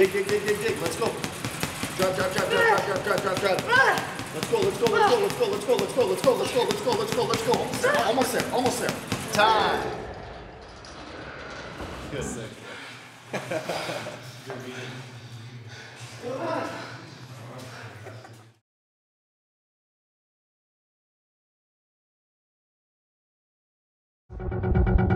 dig, dig, dig, dig, dig. Let's go. Drop, drop, drop, drop, drop, drop, drop, drop, drop. Let's go, let's go, let's go, let's go, let's go, let's go, let's go, let's go, let's go, let's go, let's go. Almost there, almost there, almost there. Time. Good. Make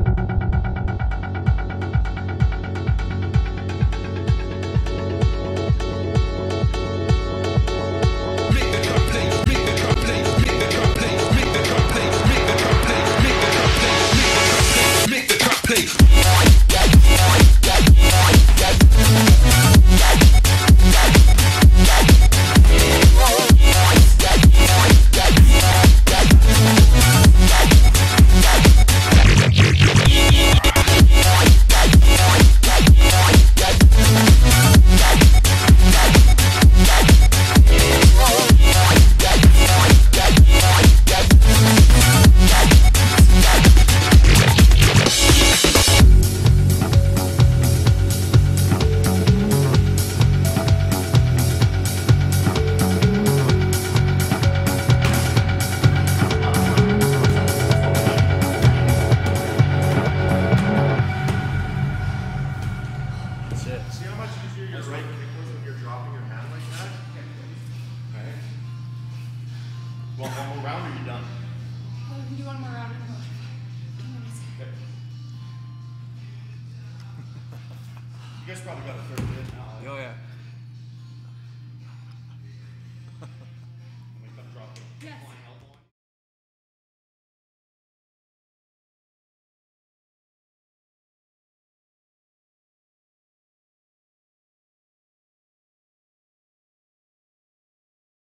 Well, one more round, or you done? Oh, we can do one more round. Okay. You guys probably got a third bit now.